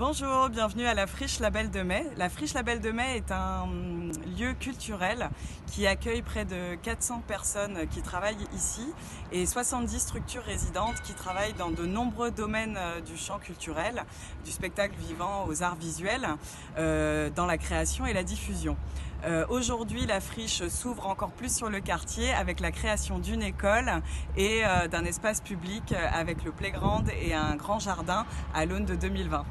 Bonjour, bienvenue à la Friche Label de Mai. La Friche Label de Mai est un lieu culturel qui accueille près de 400 personnes qui travaillent ici et 70 structures résidentes qui travaillent dans de nombreux domaines euh, du champ culturel, du spectacle vivant aux arts visuels, euh, dans la création et la diffusion. Euh, aujourd'hui, la friche s'ouvre encore plus sur le quartier avec la création d'une école et d'un espace public avec le playground et un grand jardin à l'aune de 2020.